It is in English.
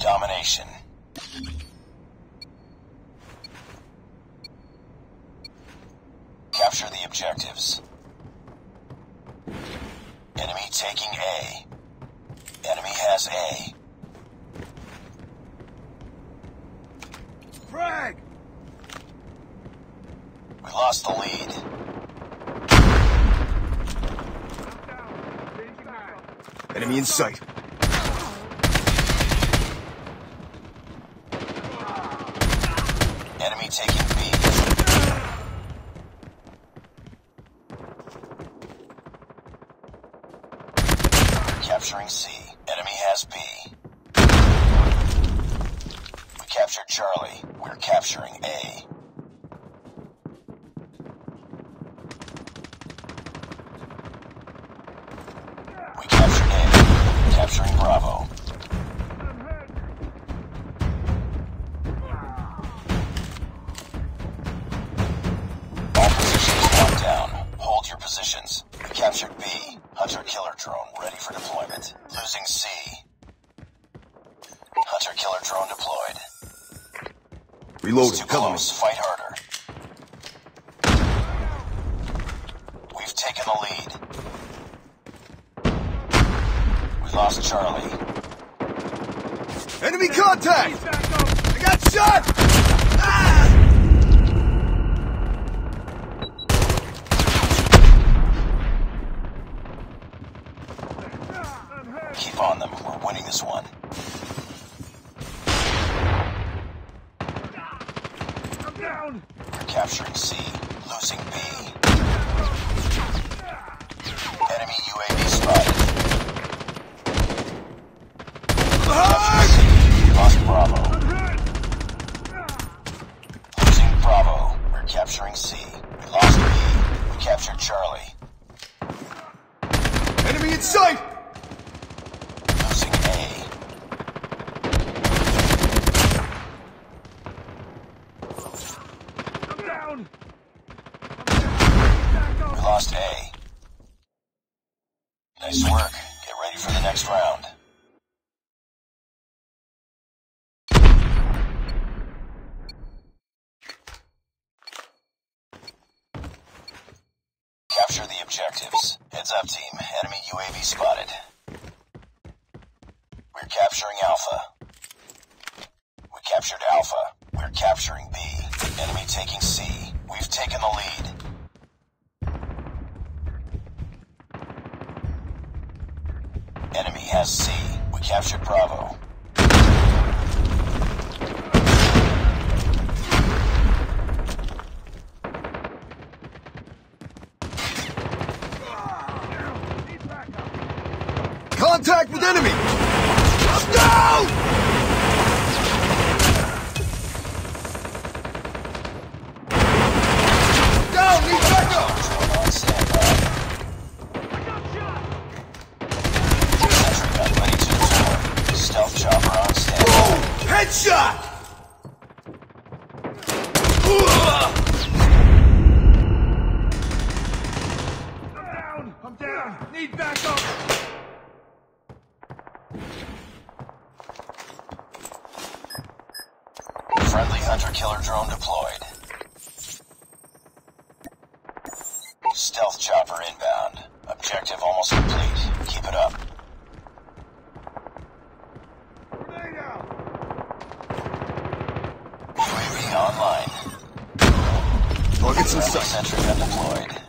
domination. Capture the objectives. Enemy taking A. Enemy has A. Frag! We lost the lead. Enemy in sight. Taking B. Capturing C. Enemy has B. We captured Charlie. We're capturing A. We captured A. Capturing Bravo. Captured B. Hunter killer drone ready for deployment. Losing C. Hunter killer drone deployed. Reloading. It's too close. Fight harder. We've taken the lead. We lost Charlie. Enemy contact! I got shot! Ah! Keep on them. We're winning this one. I'm down! We're capturing C. Losing B. Enemy UAV spotted. C. Lost Bravo. Losing Bravo. We're capturing C. We lost B. We captured Charlie. Enemy in sight! Losing A. I'm down! We lost A. Nice work. Get ready for the next round. Capture the objectives. Heads up, team. Enemy UAV spotted. We're capturing Alpha. We captured Alpha. We're capturing B. Enemy taking C. We've taken the lead. Enemy has C. We captured Bravo. Contact with enemy! I'm down! Down! Need backup! Drone on standby. Sentry gun ready to deploy. Stealth chopper on standby. Boom! Headshot! I'm down! I'm down! Need backup! Friendly hunter killer drone deployed. Stealth chopper inbound. Objective almost complete. Keep it up. Grenade out! UAV online. Targets in Friendly sight. sentry gun deployed.